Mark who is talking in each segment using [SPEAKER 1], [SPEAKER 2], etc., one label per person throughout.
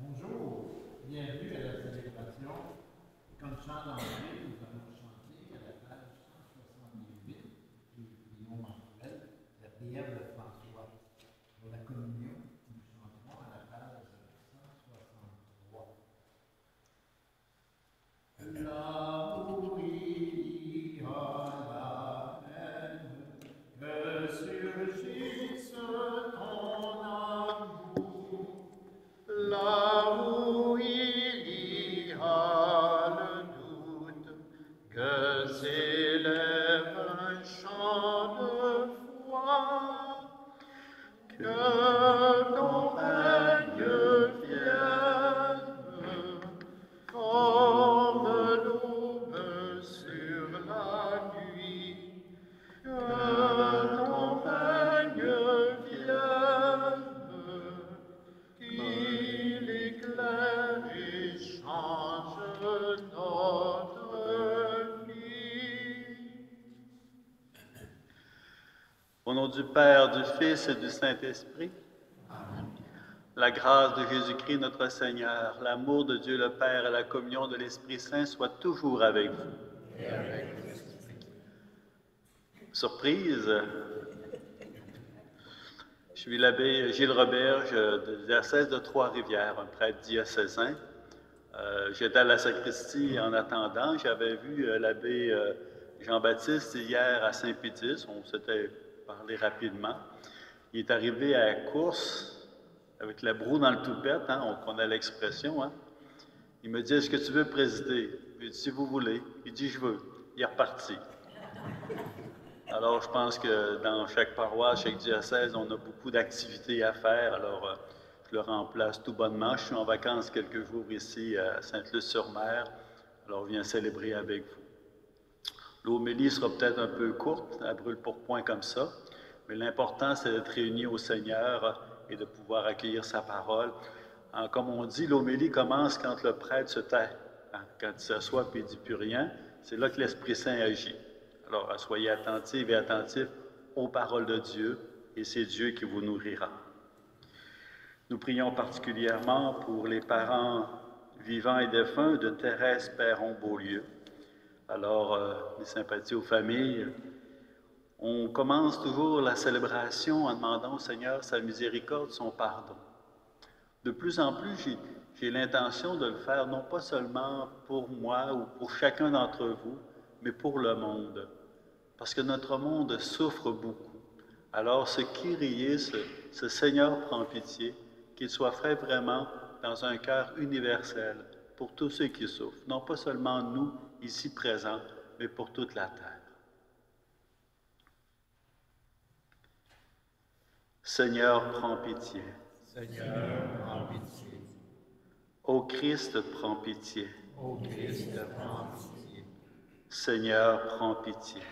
[SPEAKER 1] Bonjour, bienvenue à la célébration. Comme chant d'entrée, nous Du
[SPEAKER 2] Fils et du Saint-Esprit, la grâce de Jésus-Christ notre Seigneur, l'amour de Dieu le Père et la communion de l'Esprit Saint soient toujours avec vous. Surprise, je suis l'abbé Gilles Roberge du diocèse de Trois-Rivières, un prêtre diocésain. Euh, J'étais à la sacristie en attendant. J'avais vu euh, l'abbé euh, Jean-Baptiste hier à Saint-Pétis. On s'était parlé rapidement. Il est arrivé à la course avec la broue dans le toupette, hein, on connaît l'expression. Hein. Il me dit Est-ce que tu veux présider? Il dit Si vous voulez. Il dit Je veux. Il est reparti. Alors, je pense que dans chaque paroisse, chaque diocèse, on a beaucoup d'activités à faire. Alors, euh, je le remplace tout bonnement. Je suis en vacances quelques jours ici à Sainte-Luce-sur-Mer. Alors, je viens célébrer avec vous. L'homélie sera peut-être un peu courte, à brûle pour point comme ça, mais l'important, c'est d'être réunis au Seigneur et de pouvoir accueillir sa parole. Hein, comme on dit, l'homélie commence quand le prêtre se tait. Hein, quand il s'assoit et ne dit plus rien, c'est là que l'Esprit Saint agit. Alors, soyez attentifs et attentifs aux paroles de Dieu, et c'est Dieu qui vous nourrira. Nous prions particulièrement pour les parents vivants et défunts de Thérèse Perron-Beaulieu. Alors, euh, mes sympathies aux familles. On commence toujours la célébration en demandant au Seigneur sa miséricorde, son pardon. De plus en plus, j'ai l'intention de le faire non pas seulement pour moi ou pour chacun d'entre vous, mais pour le monde parce que notre monde souffre beaucoup. Alors, ce Kyrie, ce, ce Seigneur prend pitié, qu'il soit fait vraiment dans un cœur universel pour tous ceux qui souffrent, non pas seulement nous, ici présents, mais pour toute la terre. Seigneur, prends pitié.
[SPEAKER 3] Seigneur, prends pitié.
[SPEAKER 2] Ô Christ, prends pitié.
[SPEAKER 3] Ô Christ, prends pitié.
[SPEAKER 2] Seigneur, prends pitié.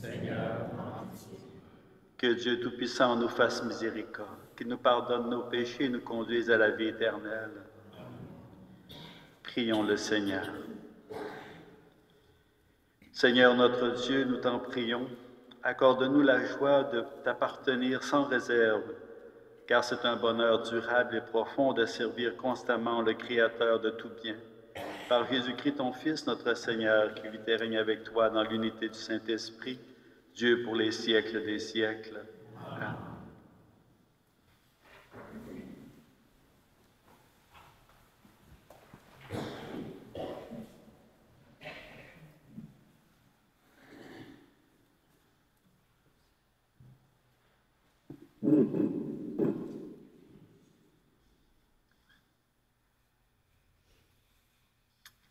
[SPEAKER 3] Seigneur, prends pitié.
[SPEAKER 2] Que Dieu Tout-Puissant nous fasse miséricorde, qu'il nous pardonne nos péchés et nous conduise à la vie éternelle. Prions le Seigneur. Seigneur notre Dieu, nous t'en prions, accorde-nous la joie de t'appartenir sans réserve, car c'est un bonheur durable et profond de servir constamment le Créateur de tout bien. Par Jésus-Christ, ton Fils, notre Seigneur, qui vit et règne avec toi dans l'unité du Saint-Esprit, Dieu pour les siècles des siècles. Amen.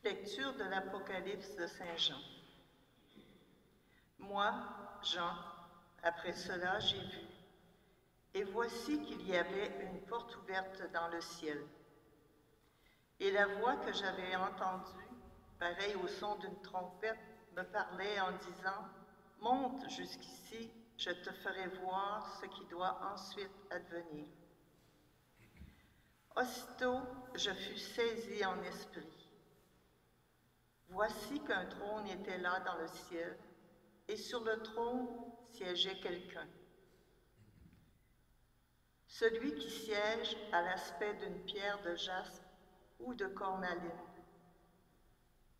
[SPEAKER 4] Lecture de l'Apocalypse de Saint Jean. Moi, Jean, après cela, j'ai vu, et voici qu'il y avait une porte ouverte dans le ciel. Et la voix que j'avais entendue, pareille au son d'une trompette, me parlait en disant, Monte jusqu'ici, je te ferai voir ce qui doit ensuite advenir. Aussitôt, je fus saisi en esprit. Voici qu'un trône était là dans le ciel, et sur le trône siégeait quelqu'un. Celui qui siège a l'aspect d'une pierre de jaspe ou de cornaline.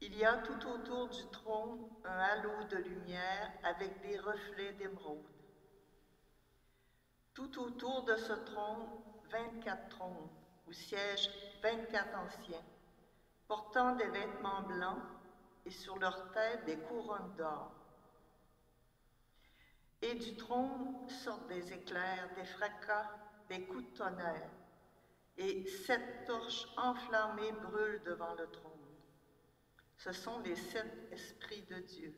[SPEAKER 4] Il y a tout autour du trône un halo de lumière avec des reflets d'émeraude. Tout autour de ce trône, 24 trônes où siègent 24 anciens, portant des vêtements blancs et sur leur tête des couronnes d'or. Et du trône sortent des éclairs, des fracas, des coups de tonnerre, et sept torches enflammées brûlent devant le trône. Ce sont les sept esprits de Dieu.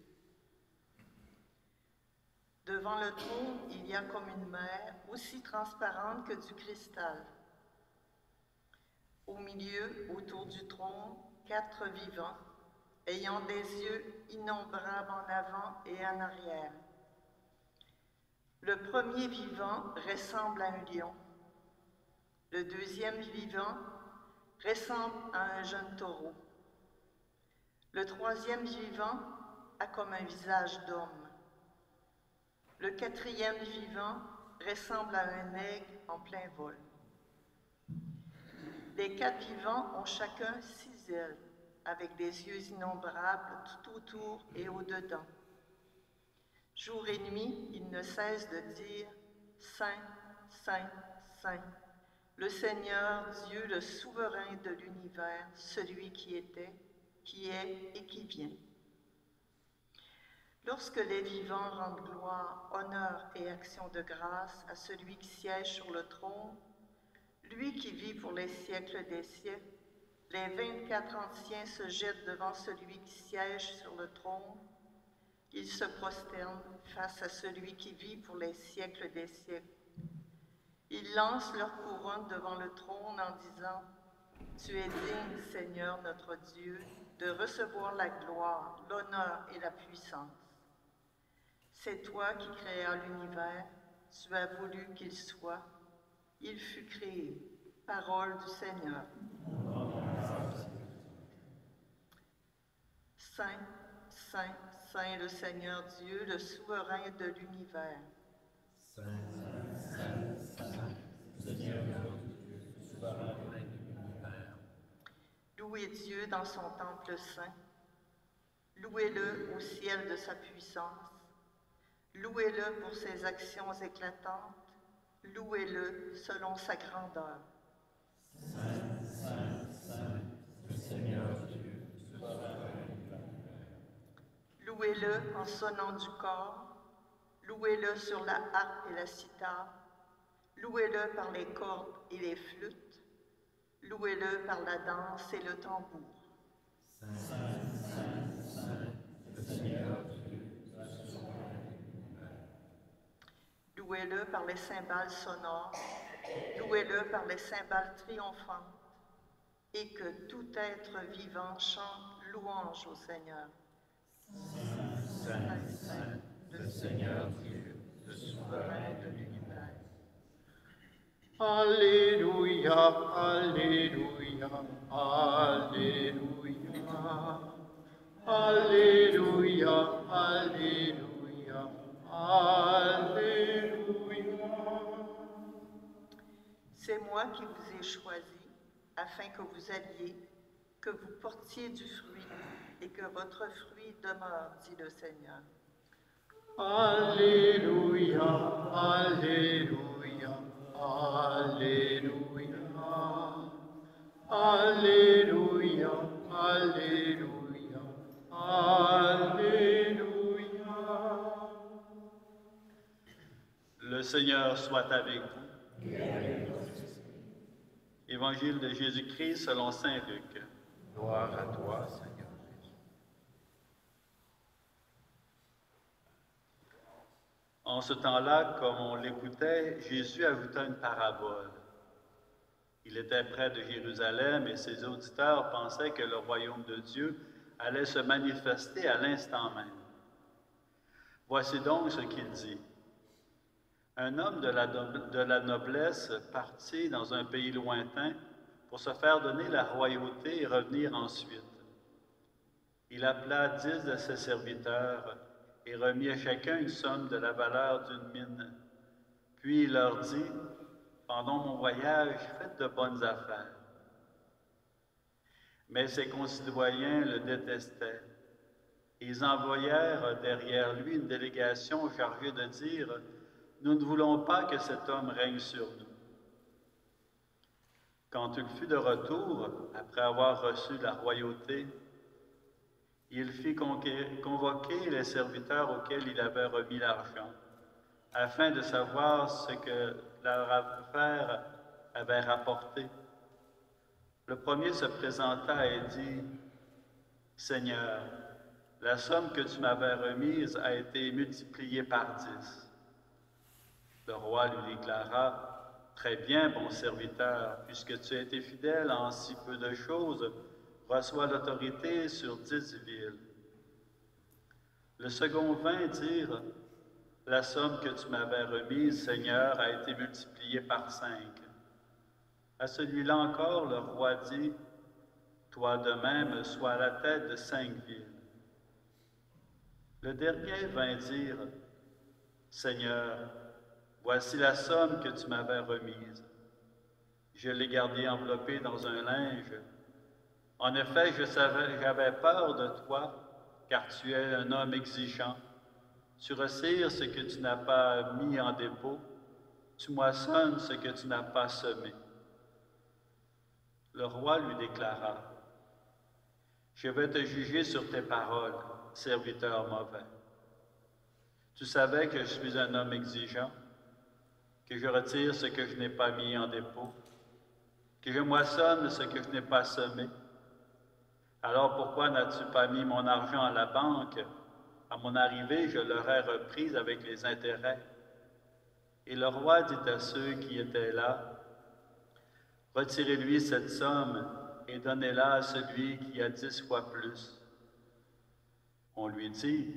[SPEAKER 4] Devant le trône, il y a comme une mer, aussi transparente que du cristal. Au milieu, autour du trône, quatre vivants, ayant des yeux innombrables en avant et en arrière. Le premier vivant ressemble à un lion. Le deuxième vivant ressemble à un jeune taureau. Le troisième vivant a comme un visage d'homme. Le quatrième vivant ressemble à un aigle en plein vol. Les quatre vivants ont chacun six ailes, avec des yeux innombrables tout autour et au-dedans. Jour et nuit, ils ne cessent de dire Saint, Saint, Saint, le Seigneur Dieu, le souverain de l'univers, celui qui était, qui est et qui vient. Lorsque les vivants rendent gloire, honneur et action de grâce à celui qui siège sur le trône, lui qui vit pour les siècles des siècles, les vingt-quatre anciens se jettent devant celui qui siège sur le trône. Ils se prosternent face à celui qui vit pour les siècles des siècles. Ils lancent leur couronne devant le trône en disant, Tu es digne, Seigneur notre Dieu, de recevoir la gloire, l'honneur et la puissance. C'est toi qui créas l'univers, tu as voulu qu'il soit, il fut créé. Parole du Seigneur. Saint, Saint, Saint le Seigneur Dieu, le souverain de l'univers.
[SPEAKER 3] Saint, Saint, Saint, Seigneur Dieu, souverain.
[SPEAKER 4] Louez Dieu dans son temple saint. Louez-le au ciel de sa puissance. Louez-le pour ses actions éclatantes. Louez-le selon sa grandeur.
[SPEAKER 3] Saint, Saint, Saint, le Seigneur Dieu.
[SPEAKER 4] Louez-le en sonnant du corps. Louez-le sur la harpe et la cithare. Louez-le par les cordes et les flûtes. Louez-le par la danse et le tambour.
[SPEAKER 3] Saint, Saint, Saint, le Seigneur Dieu.
[SPEAKER 4] Louez-le par les cymbales sonores. Louez-le par les cymbales triomphantes. Et que tout être vivant chante louange au Seigneur.
[SPEAKER 3] Saint, Saint, le Seigneur Dieu, le souverain de l'univers.
[SPEAKER 1] Alléluia, Alléluia, Alléluia. Alléluia, Alléluia, Alléluia.
[SPEAKER 4] C'est moi qui vous ai choisi afin que vous alliez, que vous portiez du fruit et que votre fruit demeure, dit le Seigneur.
[SPEAKER 1] Alléluia, Alléluia, Alléluia. Alléluia, Alléluia, Alléluia.
[SPEAKER 2] Le Seigneur soit avec vous. Évangile de Jésus-Christ selon Saint Luc.
[SPEAKER 3] Gloire à toi, Seigneur Jésus.
[SPEAKER 2] En ce temps-là, comme on l'écoutait, Jésus ajouta une parabole. Il était près de Jérusalem et ses auditeurs pensaient que le royaume de Dieu allait se manifester à l'instant même. Voici donc ce qu'il dit. Un homme de la, de la noblesse partit dans un pays lointain pour se faire donner la royauté et revenir ensuite. Il appela dix de ses serviteurs et remit à chacun une somme de la valeur d'une mine. Puis il leur dit, Pendant mon voyage, faites de bonnes affaires. Mais ses concitoyens le détestaient. Ils envoyèrent derrière lui une délégation chargée de dire, Nous ne voulons pas que cet homme règne sur nous. Quand il fut de retour, après avoir reçu la royauté, il fit convoquer les serviteurs auxquels il avait remis l'argent, afin de savoir ce que leur affaire avait rapporté. Le premier se présenta et dit, Seigneur, la somme que tu m'avais remise a été multipliée par dix. Le roi lui déclara, Très bien, bon serviteur, puisque tu as été fidèle en si peu de choses, reçois l'autorité sur dix villes. Le second vint dire, La somme que tu m'avais remise, Seigneur, a été multipliée par cinq. À celui-là encore, le roi dit, Toi de même, sois à la tête de cinq villes. Le dernier vint dire, Seigneur, voici la somme que tu m'avais remise. Je l'ai gardée enveloppée dans un linge. En effet, je savais, j'avais peur de toi, car tu es un homme exigeant. Tu retires ce que tu n'as pas mis en dépôt, tu moissonnes ce que tu n'as pas semé. Le roi lui déclara, Je vais te juger sur tes paroles serviteur mauvais. Tu savais que je suis un homme exigeant, que je retire ce que je n'ai pas mis en dépôt, que je moissonne ce que je n'ai pas semé. Alors pourquoi n'as-tu pas mis mon argent à la banque? À mon arrivée, je l'aurais reprise avec les intérêts. Et le roi dit à ceux qui étaient là, Retirez-lui cette somme et donnez-la à celui qui a dix fois plus. On lui dit,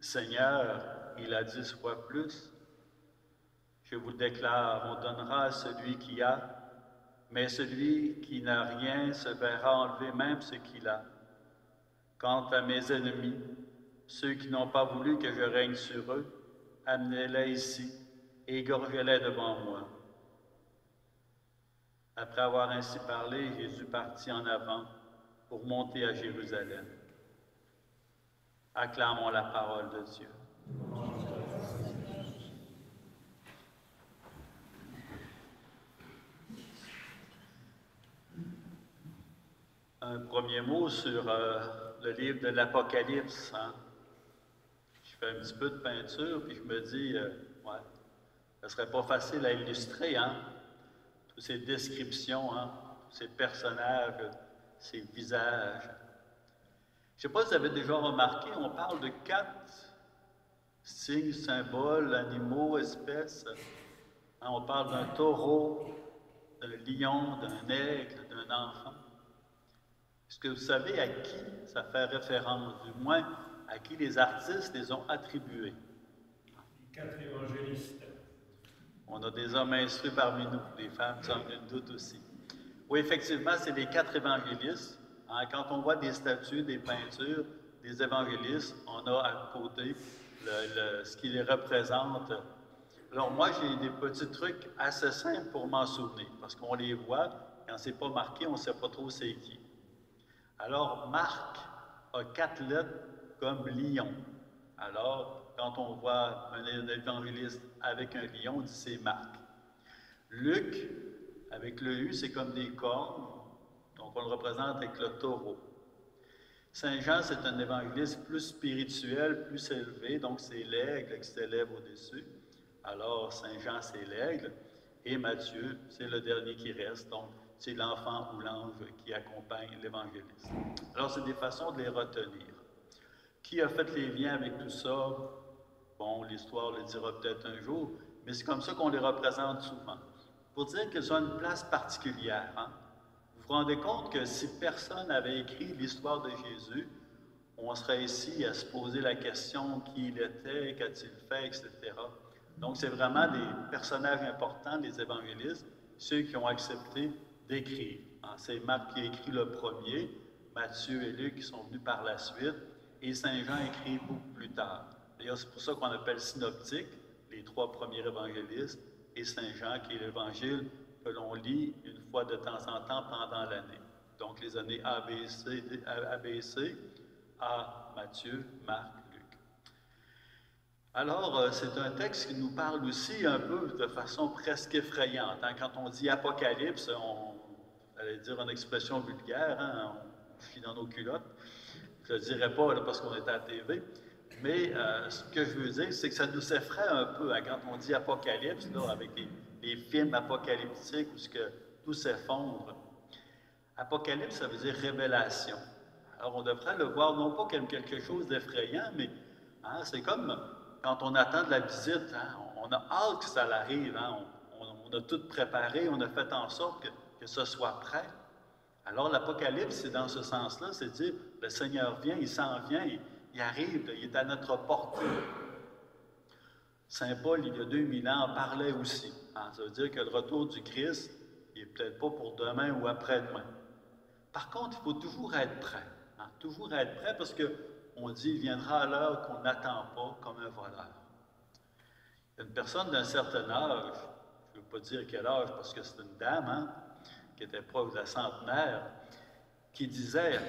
[SPEAKER 2] Seigneur, il a dix fois plus. Je vous déclare, on donnera à celui qui a, mais celui qui n'a rien se verra enlever même ce qu'il a. Quant à mes ennemis, ceux qui n'ont pas voulu que je règne sur eux, amenez-les ici et égorgez-les devant moi. Après avoir ainsi parlé, Jésus partit en avant pour monter à Jérusalem. Acclamons la parole de Dieu. Un premier mot sur euh, le livre de l'Apocalypse. Hein. Je fais un petit peu de peinture, puis je me dis, euh, ouais, serait pas facile à illustrer, hein? Toutes ces descriptions, hein? ces personnages, ces visages. Je ne sais pas si vous avez déjà remarqué, on parle de quatre signes, symboles, animaux, espèces. Hein, on parle d'un taureau, d'un lion, d'un aigle, d'un enfant. Est-ce que vous savez à qui ça fait référence, du moins à qui les artistes les ont attribués?
[SPEAKER 3] Les quatre évangélistes.
[SPEAKER 2] On a des hommes instruits parmi nous, des femmes, sans aucun doute aussi. Oui, effectivement, c'est les quatre évangélistes. Hein, quand on voit des statues, des peintures, des évangélistes, on a à côté ce qui les représente. Alors moi, j'ai des petits trucs assez simples pour m'en souvenir, parce qu'on les voit, quand c'est pas marqué, on ne sait pas trop c'est qui. Alors, Marc a quatre lettres comme lion. Alors, quand on voit un évangéliste avec un lion, on dit c'est Marc. Luc, avec le U, c'est comme des cornes. Donc, on le représente avec le taureau. Saint Jean, c'est un évangéliste plus spirituel, plus élevé, donc c'est l'aigle qui s'élève au-dessus. Alors, Saint Jean, c'est l'aigle. Et Matthieu, c'est le dernier qui reste, donc c'est l'enfant ou l'ange qui accompagne l'évangéliste. Alors, c'est des façons de les retenir. Qui a fait les liens avec tout ça? Bon, l'histoire le dira peut-être un jour, mais c'est comme ça qu'on les représente souvent. Pour dire qu'ils ont une place particulière. Hein? Vous vous rendez compte que si personne n'avait écrit l'histoire de Jésus, on serait ici à se poser la question qui il était, qu'a-t-il fait, etc. Donc, c'est vraiment des personnages importants, des évangélistes, ceux qui ont accepté d'écrire. C'est Marc qui a écrit le premier, Matthieu et Luc qui sont venus par la suite, et Saint Jean écrit beaucoup plus tard. D'ailleurs, c'est pour ça qu'on appelle synoptique les trois premiers évangélistes, et Saint Jean qui est l'évangile que l'on lit une fois de temps en temps pendant l'année. donc les années ABC, ABC, A, Matthieu, Marc, Luc. Alors, euh, c'est un texte qui nous parle aussi un peu de façon presque effrayante. hein. Quand on dit Apocalypse, on allait dire une expression vulgaire, on chie dans nos culottes. Je ne le dirais pas parce qu'on est à la TV. Mais euh, ce que je veux dire, c'est que ça nous effraie un peu hein, quand on dit apocalypse, avec les, films apocalyptiques où ce que tout s'effondre. Apocalypse, ça veut dire révélation. Alors, on devrait le voir non pas comme quelque chose d'effrayant, mais hein, c'est comme quand on attend de la visite. hein, on a hâte que ça arrive. on a tout préparé, on a fait en sorte que, que ce soit prêt. Alors, l'Apocalypse, c'est dans ce sens-là, c'est dire, le Seigneur vient, il s'en vient, il, arrive, il est à notre portée. Saint Paul, il y a 2000 ans, en parlait aussi. hein. Ça veut dire que le retour du Christ, il n'est peut-être pas pour demain ou après-demain. Par contre, il faut toujours être prêt. hein. Toujours être prêt parce qu'on dit, il viendra à l'heure qu'on n'attend pas comme un voleur. Une personne d'un certain âge, je ne veux pas dire quel âge parce que c'est une dame, hein, qui était proche de la centenaire, qui disait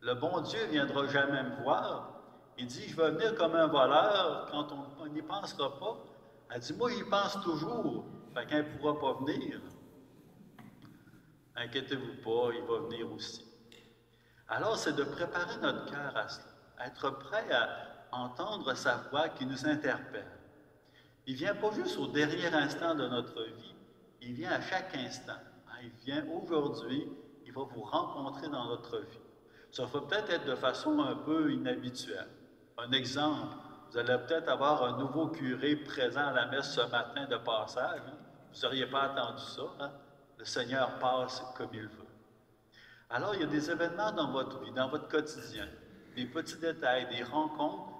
[SPEAKER 2] Le bon Dieu viendra jamais me voir. Il dit Je vais venir comme un voleur quand on on n'y pensera pas. Elle dit Moi, j'y pense toujours. Fait qu'elle ne pourra pas venir. Inquiétez-vous pas, il va venir aussi. Alors, c'est de préparer notre cœur à cela, être prêt à entendre sa voix qui nous interpelle. Il vient pas juste au dernier instant de notre vie, il vient à chaque instant. Il vient aujourd'hui, il va vous rencontrer dans notre vie. Ça va peut-être être de façon un peu inhabituelle. Un exemple, vous allez peut-être avoir un nouveau curé présent à la messe ce matin de passage. hein. Vous n'auriez pas attendu ça. hein. Le Seigneur passe comme il veut. Alors, il y a des événements dans votre vie, dans votre quotidien, des petits détails, des rencontres.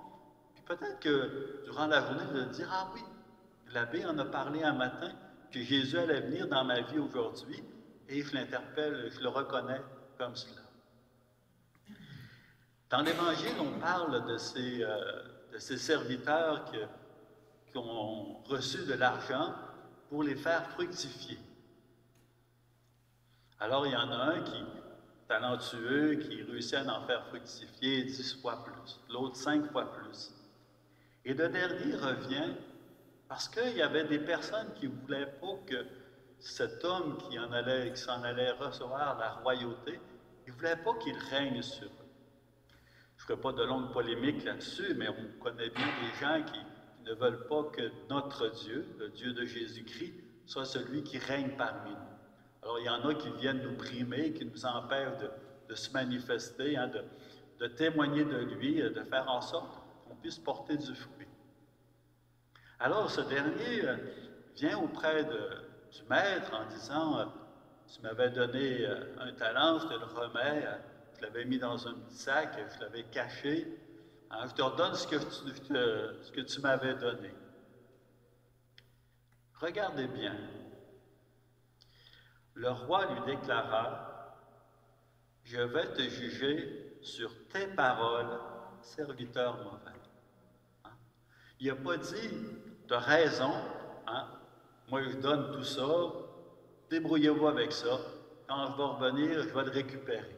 [SPEAKER 2] Puis peut-être que durant la journée, vous allez dire Ah oui, l'abbé en a parlé un matin que Jésus allait venir dans ma vie aujourd'hui et je l'interpelle, je le reconnais comme cela. Dans l'Évangile, on parle de ces, euh, serviteurs que- qui ont reçu de l'argent pour les faire fructifier. Alors, il y en a un qui talentueux, qui réussit à en faire fructifier dix fois plus, l'autre cinq fois plus. Et le dernier revient parce qu'il y avait des personnes qui ne voulaient pas que cet homme qui s'en allait recevoir la royauté, ils ne voulaient pas qu'il règne sur eux. Je ne ferai pas de longue polémique là-dessus, mais on connaît bien des gens qui ne veulent pas que notre Dieu, le Dieu de Jésus-Christ, soit celui qui règne parmi nous. Alors, il y en a qui viennent nous brimer, qui nous empêchent de, se manifester, hein, de, témoigner de lui, de faire en sorte qu'on puisse porter du fruit. Alors, ce dernier euh, vient auprès du maître en disant euh, Tu m'avais donné euh, un talent, je te le remets, je l'avais mis dans un petit sac, je l'avais caché. Hein, je te redonne ce que tu, je te- ce que tu m'avais donné. Regardez bien. Le roi lui déclara Je vais te juger sur tes paroles, serviteur mauvais. Hein? Il n'a pas dit As raison, hein? moi je donne tout ça, débrouillez-vous avec ça. Quand je vais revenir, je vais le récupérer.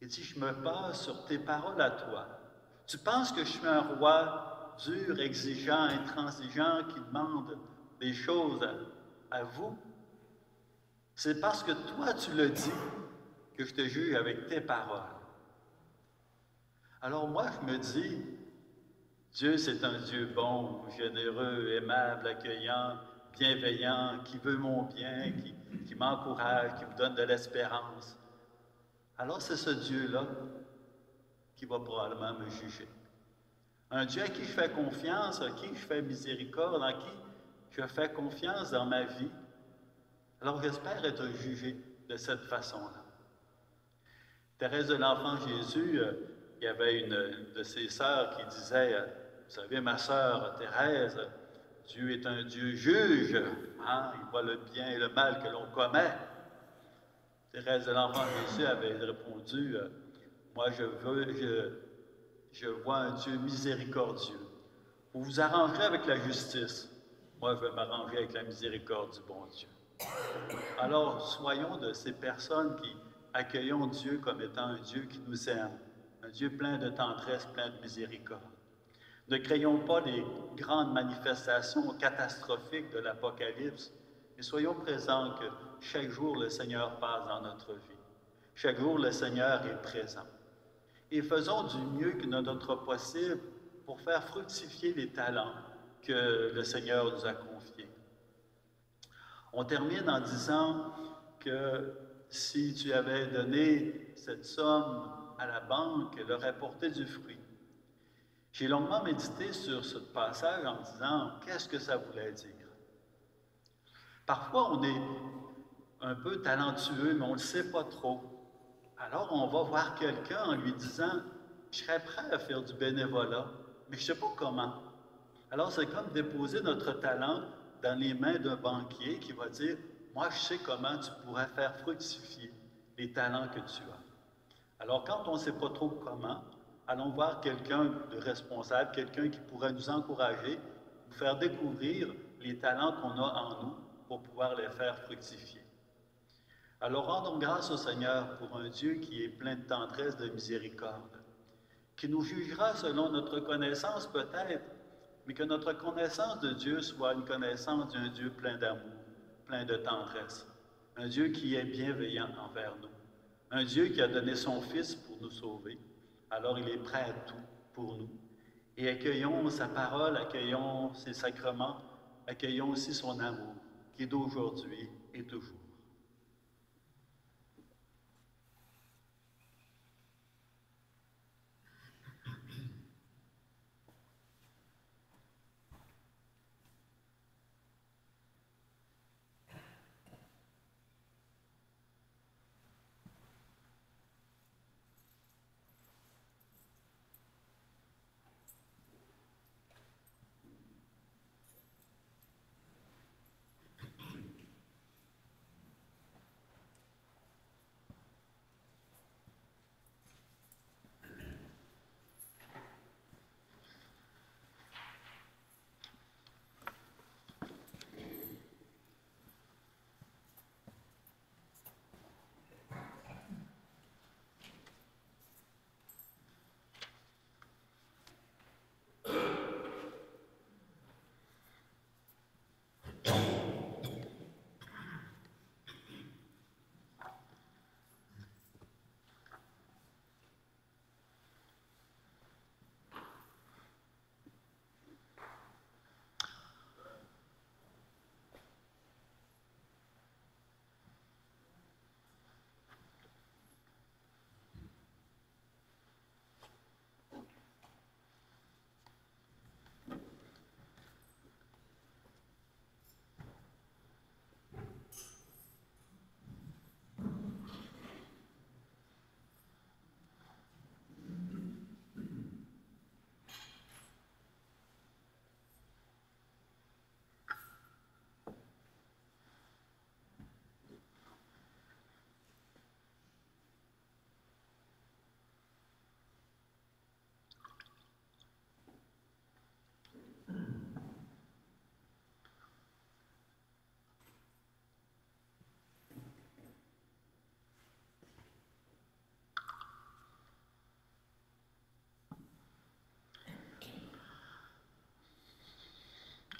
[SPEAKER 2] Il dit Je me base sur tes paroles à toi. Tu penses que je suis un roi dur, exigeant, intransigeant, qui demande des choses à vous? C'est parce que toi, tu le dis que je te juge avec tes paroles. Alors moi, je me dis, Dieu, c'est un Dieu bon, généreux, aimable, accueillant, bienveillant, qui veut mon bien, qui, m'encourage, qui me donne de l'espérance. Alors c'est ce Dieu-là qui va probablement me juger. Un Dieu à qui je fais confiance, à qui je fais miséricorde, à qui je fais confiance dans ma vie. Alors j'espère être jugé de cette façon-là. Thérèse de l'Enfant Jésus, euh, il y avait une de ses sœurs qui disait, euh, vous savez, ma sœur Thérèse, Dieu est un Dieu juge, hein, il voit le bien et le mal que l'on commet. Thérèse de l'Enfant Jésus avait répondu, euh, moi je veux, je, je vois un Dieu miséricordieux. Vous vous arrangerez avec la justice. Moi, je vais m'arranger avec la miséricorde du bon Dieu. Alors, soyons de ces personnes qui accueillons Dieu comme étant un Dieu qui nous aime, un Dieu plein de tendresse, plein de miséricorde. Ne créons pas les grandes manifestations catastrophiques de l'Apocalypse, mais soyons présents que chaque jour le Seigneur passe dans notre vie. Chaque jour le Seigneur est présent. Et faisons du mieux que notre possible pour faire fructifier les talents que le Seigneur nous a confiés. On termine en disant que si tu avais donné cette somme à la banque, elle aurait porté du fruit. J'ai longuement médité sur ce passage en disant qu'est-ce que ça voulait dire? Parfois, on est un peu talentueux, mais on ne le sait pas trop. Alors, on va voir quelqu'un en lui disant Je serais prêt à faire du bénévolat, mais je ne sais pas comment. Alors, c'est comme déposer notre talent dans les mains d'un banquier qui va dire Moi, je sais comment tu pourrais faire fructifier les talents que tu as. Alors, quand on ne sait pas trop comment, allons voir quelqu'un de responsable, quelqu'un qui pourrait nous encourager, nous faire découvrir les talents qu'on a en nous pour pouvoir les faire fructifier. Alors rendons grâce au Seigneur pour un Dieu qui est plein de tendresse, de miséricorde, qui nous jugera selon notre connaissance peut-être, mais que notre connaissance de Dieu soit une connaissance d'un Dieu plein d'amour, plein de tendresse, un Dieu qui est bienveillant envers nous, un Dieu qui a donné son Fils pour nous sauver, alors il est prêt à tout pour nous. Et accueillons sa parole, accueillons ses sacrements, accueillons aussi son amour, qui est d'aujourd'hui et toujours.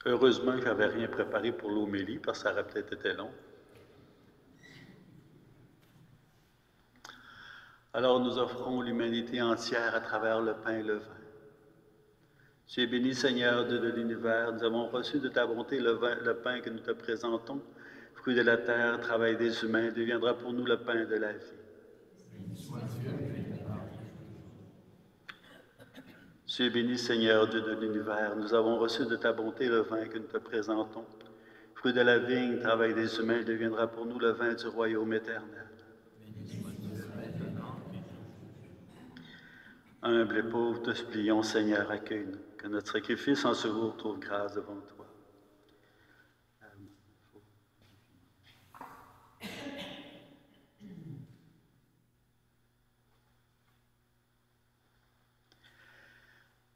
[SPEAKER 2] Heureusement, je n'avais rien préparé pour l'homélie parce que ça aurait peut-être été long. Alors nous offrons l'humanité entière à travers le pain et le vin. Tu es béni, Seigneur, Dieu de l'univers. Nous avons reçu de ta bonté le pain que nous te présentons. Fruit de la terre, travail des humains, deviendra pour nous le pain de la vie. Tu es béni, Seigneur, Dieu de l'univers. Nous avons reçu de ta bonté le vin que nous te présentons. Fruit de la vigne, travail des humains, deviendra pour nous le vin du royaume éternel. Humble et pauvre, te supplions, Seigneur, accueille-nous. Que notre sacrifice en secours trouve grâce devant toi.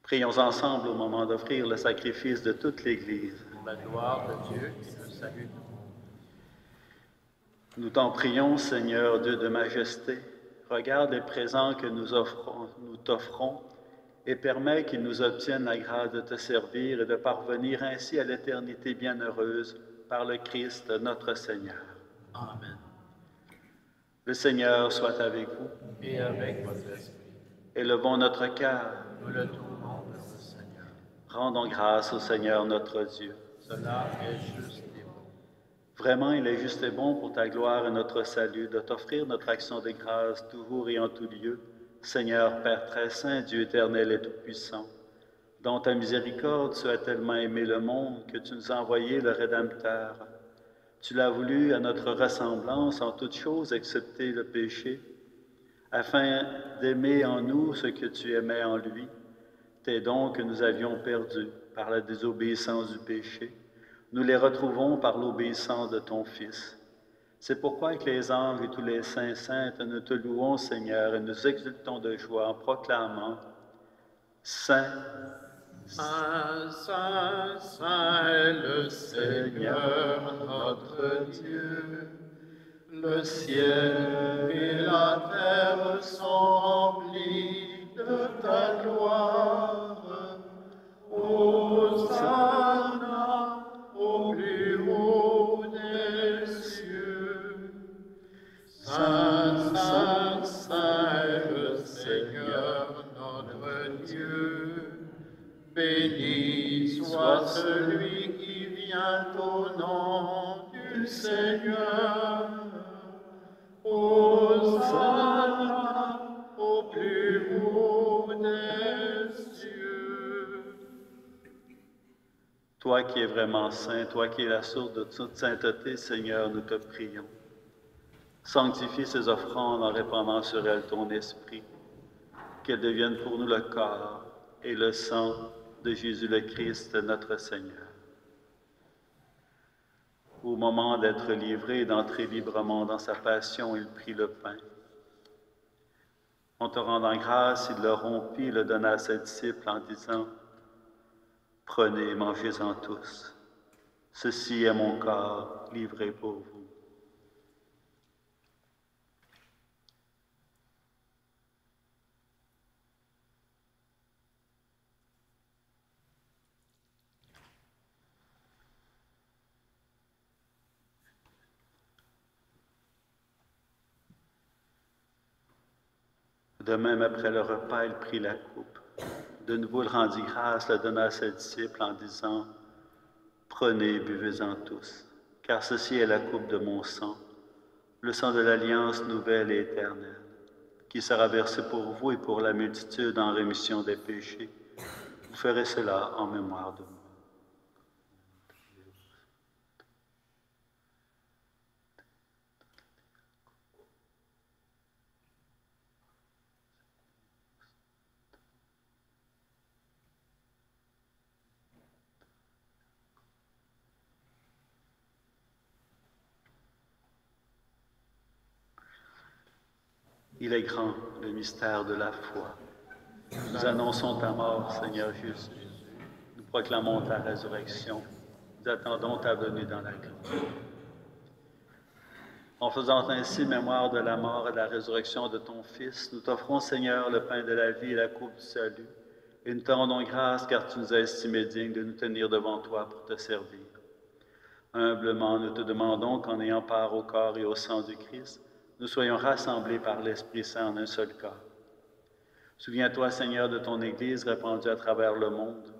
[SPEAKER 2] Prions ensemble au moment d'offrir le sacrifice de toute l'Église.
[SPEAKER 3] La gloire de Dieu et le salut
[SPEAKER 2] Nous t'en prions, Seigneur Dieu de majesté, regarde les présents que nous offrons, nous t'offrons et permets qu'ils nous obtiennent la grâce de te servir et de parvenir ainsi à l'éternité bienheureuse par le Christ notre Seigneur.
[SPEAKER 3] Amen.
[SPEAKER 2] Le Seigneur soit avec vous.
[SPEAKER 3] Et avec votre esprit,
[SPEAKER 2] Élevons notre cœur.
[SPEAKER 3] nous le tournons vers le Seigneur.
[SPEAKER 2] Rendons grâce au Seigneur notre Dieu.
[SPEAKER 3] Cela est juste et bon.
[SPEAKER 2] Vraiment, il est juste et bon pour ta gloire et notre salut de t'offrir notre action de grâce toujours et en tout lieu, Seigneur Père très saint, Dieu éternel et tout-puissant. Dans ta miséricorde, tu as tellement aimé le monde que tu nous as envoyé le Rédempteur. Tu l'as voulu à notre ressemblance en toutes choses, excepté le péché, afin d'aimer en nous ce que tu aimais en lui. Tes dons que nous avions perdus par la désobéissance du péché, nous les retrouvons par l'obéissance de ton Fils. C'est pourquoi avec les anges et tous les saints saintes, nous te louons, Seigneur, et nous exultons de joie en proclamant Saint,
[SPEAKER 1] Saint, Saint, Saint est le Seigneur notre Dieu. Le ciel et la terre sont remplis de ta gloire. Hosanna au plus haut des cieux. Saint, Saint, Saint le Seigneur notre Dieu. Béni soit celui qui vient au nom du Seigneur.
[SPEAKER 2] Toi qui es vraiment saint, toi qui es la source de toute sainteté, Seigneur, nous te prions. Sanctifie ces offrandes en répandant sur elles ton esprit, qu'elles deviennent pour nous le corps et le sang de Jésus le Christ, notre Seigneur. Au moment d'être livré et d'entrer librement dans sa passion, il prit le pain. En te rendant grâce, il le rompit et le donna à ses disciples en disant, Prenez mangez-en tous. Ceci est mon corps livré pour vous. De même, après le repas, il prit la coupe. De nouveau, il rendit grâce, la donna à ses disciples en disant, Prenez buvez-en tous, car ceci est la coupe de mon sang, le sang de l'alliance nouvelle et éternelle, qui sera versé pour vous et pour la multitude en rémission des péchés. Vous ferez cela en mémoire de moi. Il est grand, le mystère de la foi. Nous annonçons ta mort, Seigneur Jésus. Nous proclamons ta résurrection. Nous attendons ta venue dans la gloire. En faisant ainsi mémoire de la mort et de la résurrection de ton Fils, nous t'offrons, Seigneur, le pain de la vie et la coupe du salut. Et nous te rendons grâce car tu nous as estimés dignes de nous tenir devant toi pour te servir. Humblement, nous te demandons qu'en ayant part au corps et au sang du Christ, nous soyons rassemblés par l'Esprit Saint en un seul corps. Souviens-toi, Seigneur, de ton Église répandue à travers le monde.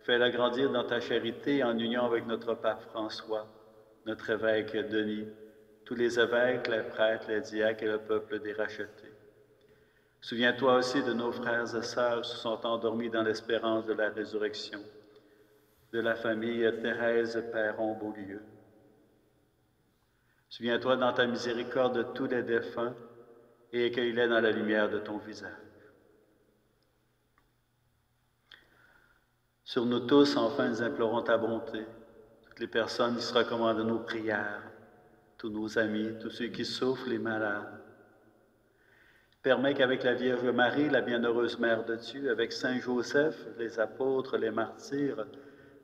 [SPEAKER 2] Fais-la grandir dans ta charité en union avec notre Pape François, notre évêque Denis, tous les évêques, les prêtres, les diacres et le peuple des rachetés. Souviens-toi aussi de nos frères et sœurs qui se sont endormis dans l'espérance de la résurrection, de la famille Thérèse Perron-Beaulieu. Souviens-toi dans ta miséricorde de tous les défunts et accueille-les dans la lumière de ton visage. Sur nous tous, enfin, nous implorons ta bonté. Toutes les personnes qui se recommandent nos prières, tous nos amis, tous ceux qui souffrent, les malades. Permets qu'avec la Vierge Marie, la bienheureuse Mère de Dieu, avec Saint Joseph, les apôtres, les martyrs,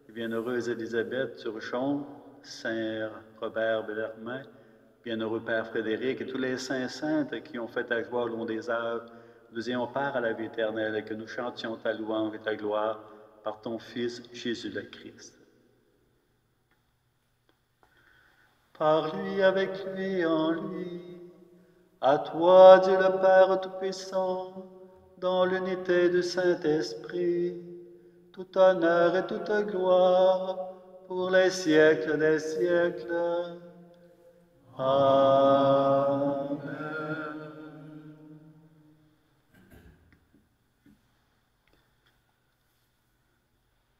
[SPEAKER 2] les bienheureuses Élisabeth Turchon, Saint Robert Bellarmin, Bienheureux Père Frédéric et tous les saints saintes qui ont fait ta joie au long des âges, nous ayons part à la vie éternelle et que nous chantions ta louange et ta gloire par ton Fils Jésus le Christ. Par lui, avec lui, en lui, à toi, Dieu le Père Tout-Puissant, dans l'unité du Saint-Esprit, tout honneur et toute gloire pour les siècles des siècles. Amen.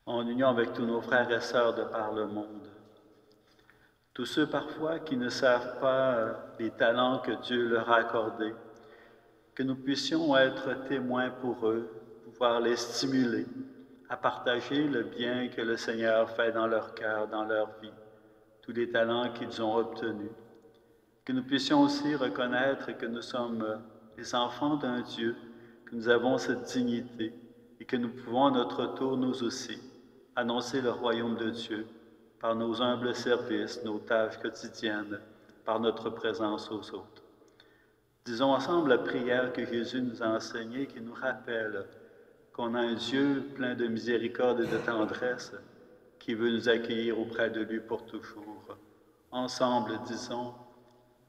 [SPEAKER 2] En union avec tous nos frères et sœurs de par le monde, tous ceux parfois qui ne savent pas les talents que Dieu leur a accordés, que nous puissions être témoins pour eux, pouvoir les stimuler à partager le bien que le Seigneur fait dans leur cœur, dans leur vie, tous les talents qu'ils ont obtenus que nous puissions aussi reconnaître que nous sommes les enfants d'un Dieu, que nous avons cette dignité et que nous pouvons à notre tour, nous aussi, annoncer le royaume de Dieu par nos humbles services, nos tâches quotidiennes, par notre présence aux autres. Disons ensemble la prière que Jésus nous a enseignée, qui nous rappelle qu'on a un Dieu plein de miséricorde et de tendresse qui veut nous accueillir auprès de lui pour toujours. Ensemble, disons,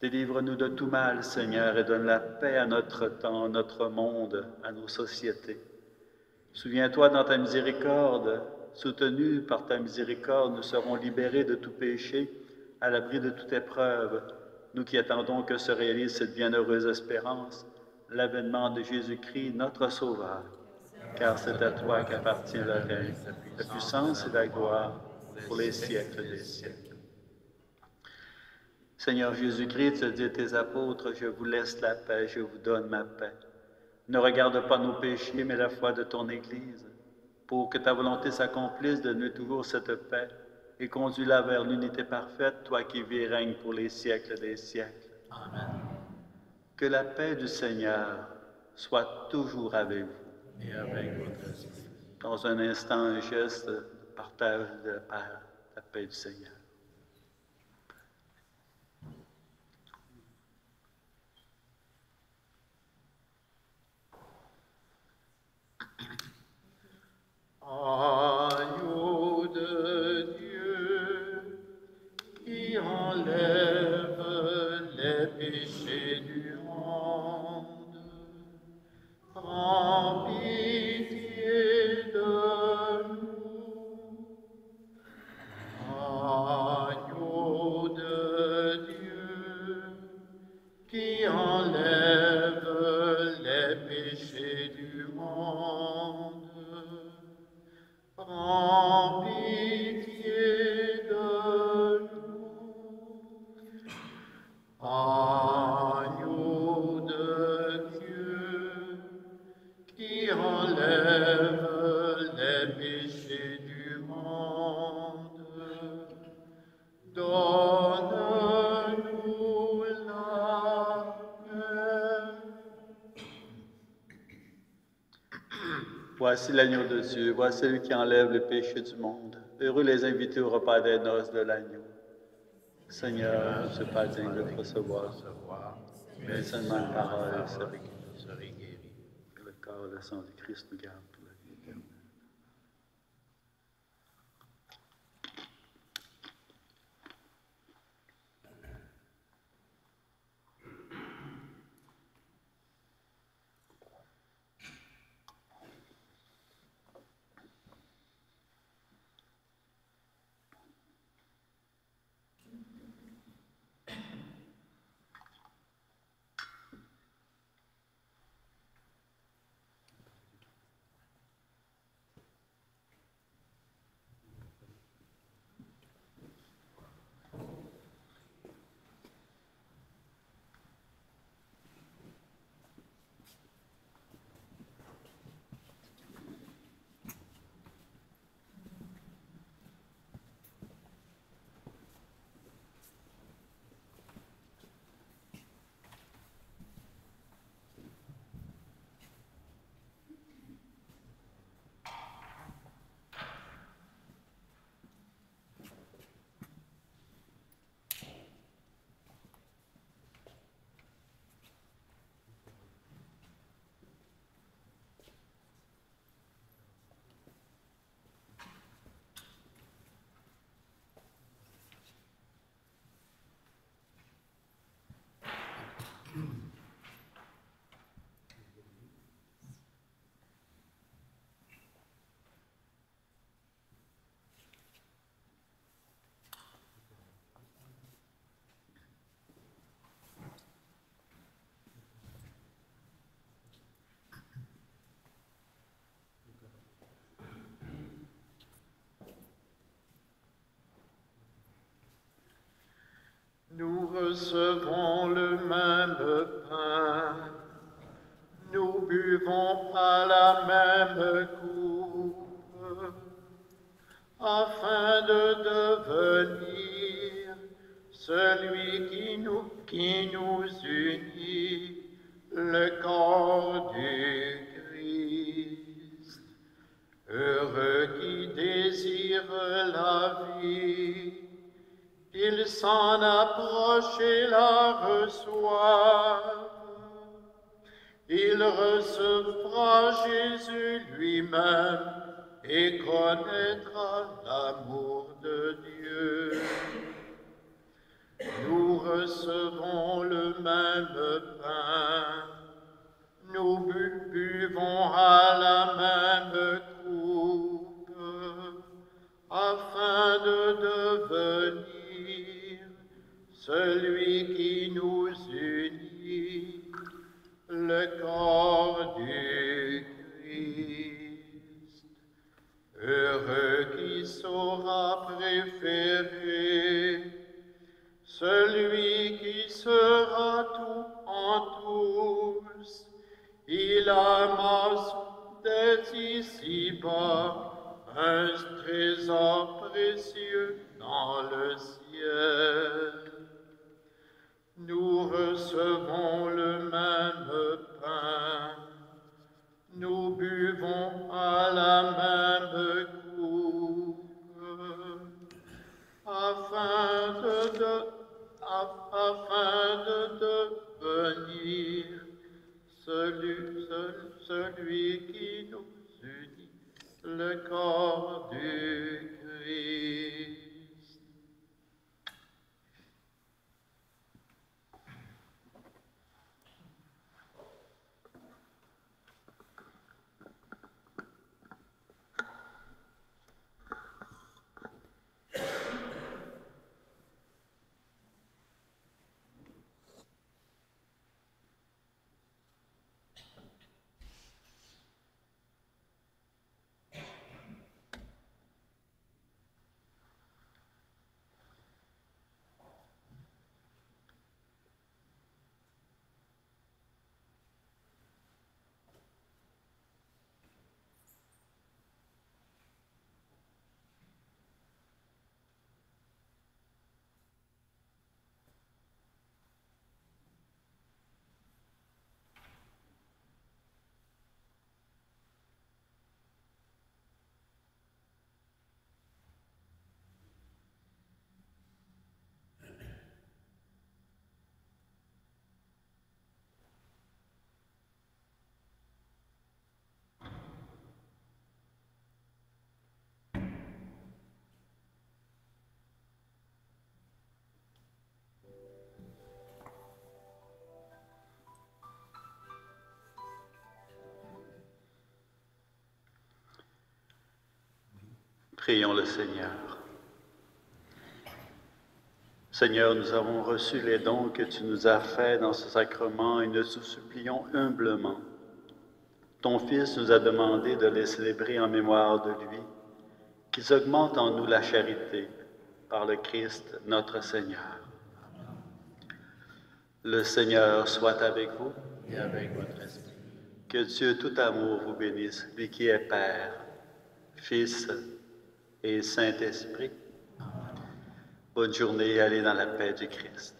[SPEAKER 2] Délivre-nous de tout mal, Seigneur, et donne la paix à notre temps, à notre monde, à nos sociétés. Souviens-toi dans ta miséricorde, soutenus par ta miséricorde, nous serons libérés de tout péché, à l'abri de toute épreuve, nous qui attendons que se réalise cette bienheureuse espérance, l'avènement de Jésus-Christ, notre Sauveur. Car c'est à toi qu'appartient le règne, la puissance et la gloire pour les siècles des siècles. Seigneur Jésus-Christ, dit à tes apôtres, je vous laisse la paix, je vous donne ma paix. Ne regarde pas nos péchés, mais la foi de ton Église, pour que ta volonté s'accomplisse, donne toujours cette paix et conduis-la vers l'unité parfaite, toi qui vis et règnes pour les siècles des siècles. Amen. Que la paix du Seigneur soit toujours avec vous.
[SPEAKER 3] Et avec votre esprit.
[SPEAKER 2] Dans un instant, un geste de partage de la paix, la paix du Seigneur.
[SPEAKER 1] Agneau de Dieu qui enlève
[SPEAKER 2] Voici l'agneau de Dieu, voici celui qui enlève le péché du monde. Heureux les invités au repas des noces de l'agneau. Seigneur, je ne suis pas digne de te recevoir, mais seulement une parole et serai guéri.
[SPEAKER 3] serai guéri.
[SPEAKER 2] Que le corps et le sang du Christ nous gardent
[SPEAKER 1] recevons le même pain, nous buvons à la même coupe, afin de devenir celui qui nous, qui nous unit, le corps du Christ. Heureux qui désire la vie, qu'il s'en approche et la reçoive. Il recevra Jésus lui-même et connaîtra l'amour de Dieu. Nous recevons le même pain, nous bu- buvons à la même coupe, afin de devenir celui qui nous unit, le corps du Christ. Heureux qui saura préférer celui qui sera tout en tous. Il amasse dès ici-bas un trésor précieux dans le ciel.
[SPEAKER 2] Prions le Seigneur. Seigneur, nous avons reçu les dons que tu nous as faits dans ce sacrement et nous te supplions humblement. Ton Fils nous a demandé de les célébrer en mémoire de lui, qu'ils augmentent en nous la charité par le Christ notre Seigneur. Le Seigneur soit avec vous.
[SPEAKER 3] et avec votre esprit.
[SPEAKER 2] Que Dieu tout amour vous bénisse, lui qui est Père, Fils et Saint-Esprit. Bonne journée allez dans la paix du Christ.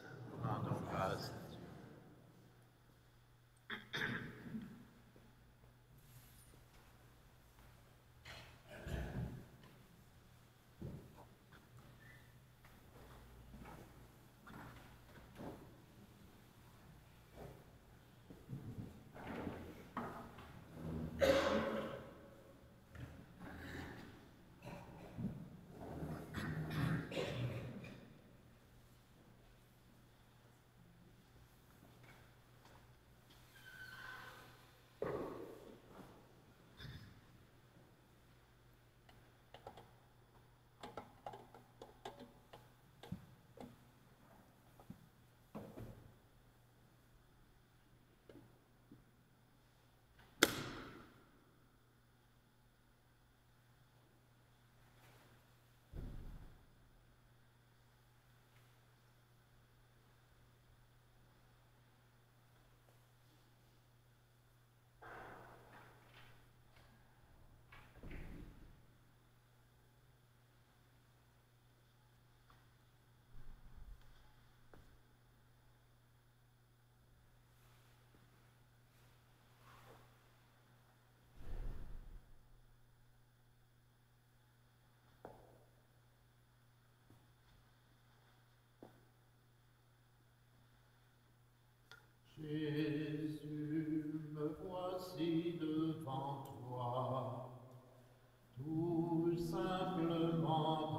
[SPEAKER 1] Jésus, me voici devant toi, tout simplement.